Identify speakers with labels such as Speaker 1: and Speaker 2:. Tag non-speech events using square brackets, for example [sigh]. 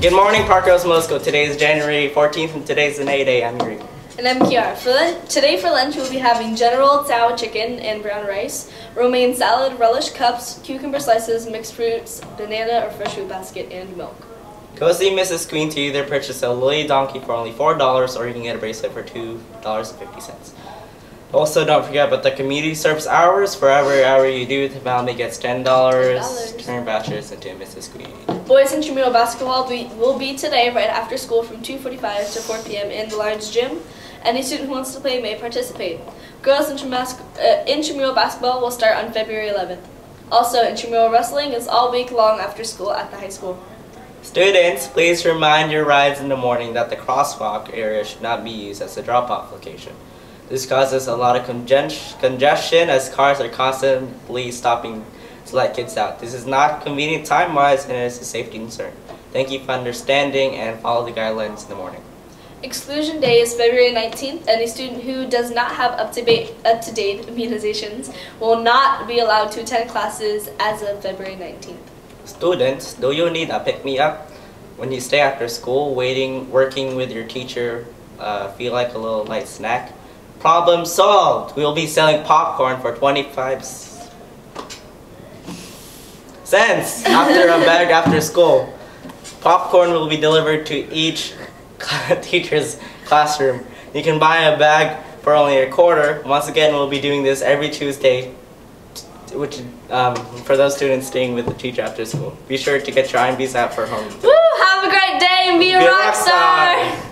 Speaker 1: Good morning, Parkrose School. Today is January 14th and today's an 8 day. I'm Yuri.
Speaker 2: And I'm Kiara. For today for lunch we'll be having General Tso chicken and brown rice, romaine salad, relish cups, cucumber slices, mixed fruits, banana or fresh fruit basket, and milk.
Speaker 1: Go see Mrs. Queen to either purchase a Lily Donkey for only $4 or you can get a bracelet for $2.50. Also, don't forget about the community service hours. For every hour you do, the family gets $10.
Speaker 2: $10.
Speaker 1: Turn vouchers into Mrs. Queen.
Speaker 2: Boys intramural basketball will be, today right after school from 2.45 to 4 p.m. in the large gym. Any student who wants to play may participate. Girls uh, intramural basketball will start on February 11th. Also, intramural wrestling is all week long after school at the high school.
Speaker 1: Students, please remind your rides in the morning that the crosswalk area should not be used as a drop-off location. This causes a lot of congestion as cars are constantly stopping to let kids out. This is not convenient time-wise and it is a safety concern. Thank you for understanding and follow the guidelines in the morning.
Speaker 2: Exclusion Day is February 19th. Any student who does not have up-to-date up to date immunizations will not be allowed to attend classes as of February 19th.
Speaker 1: Students, do you need a pick-me-up? When you stay after school, waiting, working with your teacher, uh, feel like a little light snack? Problem solved! We'll be selling popcorn for 25 cents [laughs] after a bag after school. Popcorn will be delivered to each [laughs] teacher's classroom. You can buy a bag for only a quarter. Once again, we'll be doing this every Tuesday, which um, for those students staying with the teacher after school. Be sure to get your IMBs out for home.
Speaker 2: Woo! Have a great day and be a
Speaker 1: Be a
Speaker 2: rock
Speaker 1: rock
Speaker 2: star! [laughs]